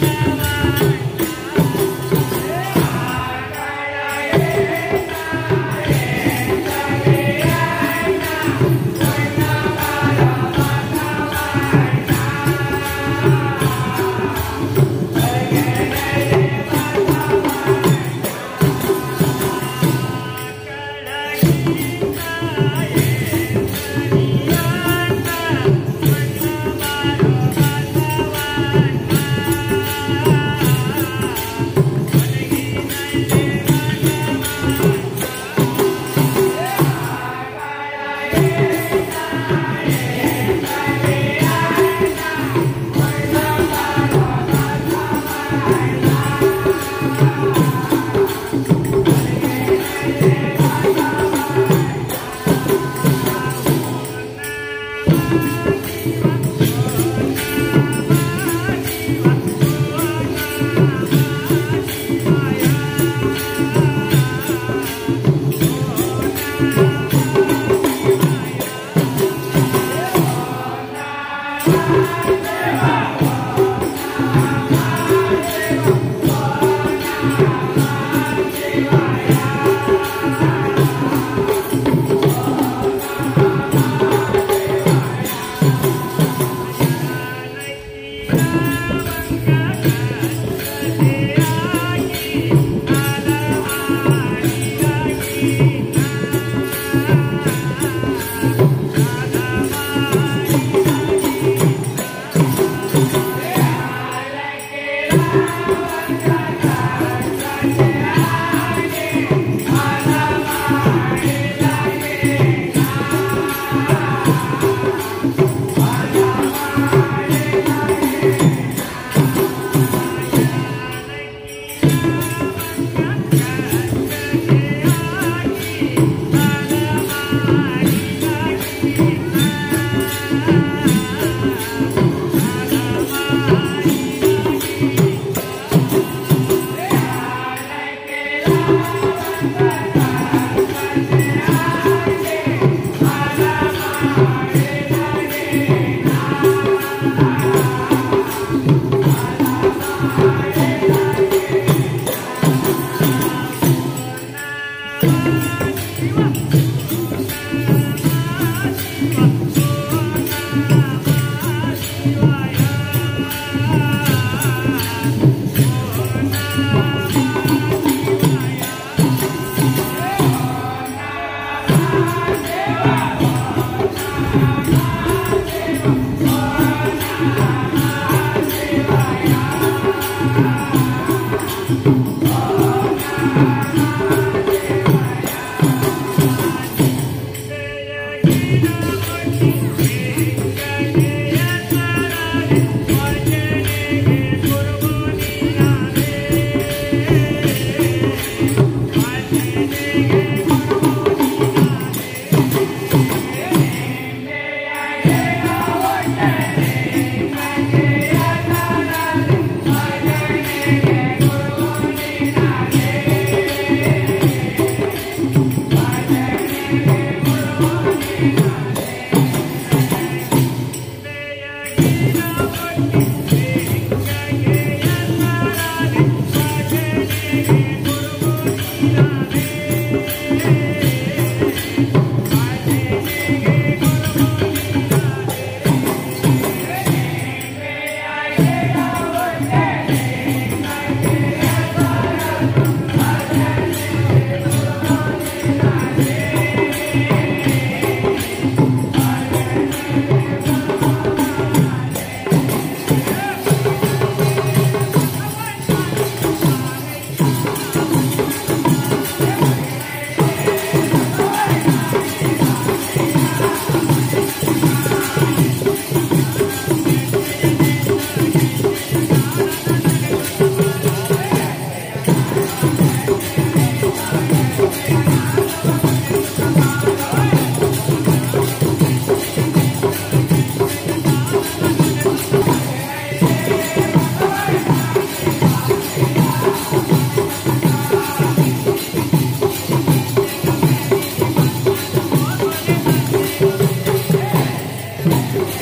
Thank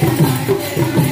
Bye.